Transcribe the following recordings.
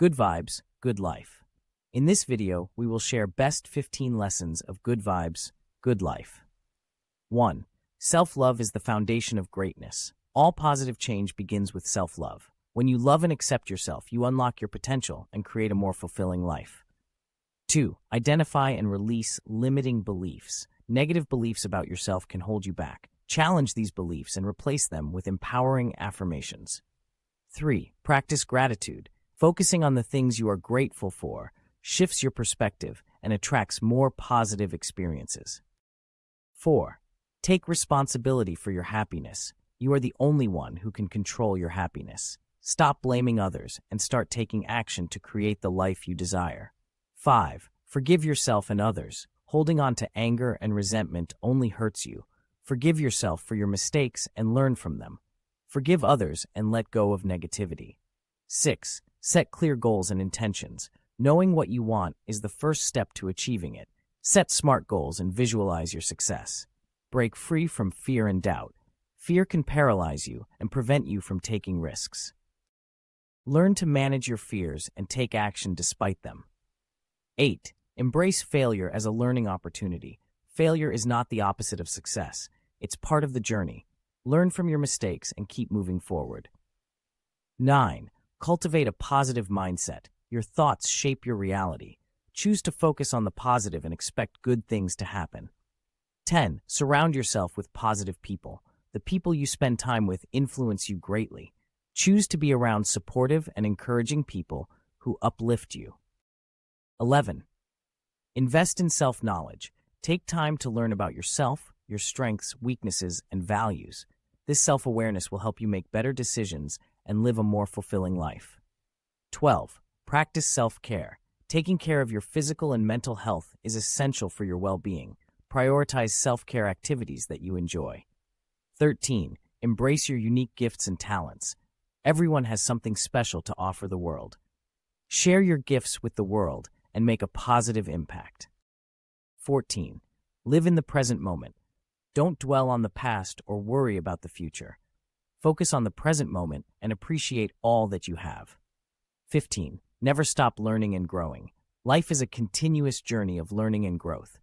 Good vibes, good life. In this video, we will share best 15 lessons of good vibes, good life. 1. Self-love is the foundation of greatness. All positive change begins with self-love. When you love and accept yourself, you unlock your potential and create a more fulfilling life. 2. Identify and release limiting beliefs. Negative beliefs about yourself can hold you back. Challenge these beliefs and replace them with empowering affirmations. 3. Practice gratitude. Focusing on the things you are grateful for shifts your perspective and attracts more positive experiences. 4. Take responsibility for your happiness. You are the only one who can control your happiness. Stop blaming others and start taking action to create the life you desire. 5. Forgive yourself and others. Holding on to anger and resentment only hurts you. Forgive yourself for your mistakes and learn from them. Forgive others and let go of negativity. 6. Set clear goals and intentions. Knowing what you want is the first step to achieving it. Set smart goals and visualize your success. Break free from fear and doubt. Fear can paralyze you and prevent you from taking risks. Learn to manage your fears and take action despite them. 8. Embrace failure as a learning opportunity. Failure is not the opposite of success. It's part of the journey. Learn from your mistakes and keep moving forward. 9. Cultivate a positive mindset. Your thoughts shape your reality. Choose to focus on the positive and expect good things to happen. 10. Surround yourself with positive people. The people you spend time with influence you greatly. Choose to be around supportive and encouraging people who uplift you. 11. Invest in self-knowledge. Take time to learn about yourself, your strengths, weaknesses, and values. This self-awareness will help you make better decisions and live a more fulfilling life. 12. Practice self-care. Taking care of your physical and mental health is essential for your well-being. Prioritize self-care activities that you enjoy. 13. Embrace your unique gifts and talents. Everyone has something special to offer the world. Share your gifts with the world and make a positive impact. 14. Live in the present moment. Don't dwell on the past or worry about the future. Focus on the present moment and appreciate all that you have. 15. Never stop learning and growing. Life is a continuous journey of learning and growth.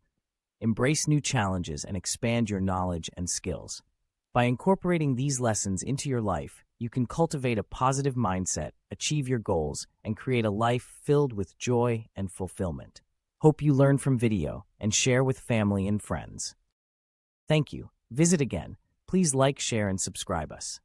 Embrace new challenges and expand your knowledge and skills. By incorporating these lessons into your life, you can cultivate a positive mindset, achieve your goals, and create a life filled with joy and fulfillment. Hope you learn from video and share with family and friends. Thank you. Visit again. Please like, share, and subscribe us.